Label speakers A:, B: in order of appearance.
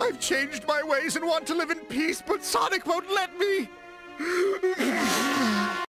A: I've changed my ways and want to live in peace, but Sonic won't let me!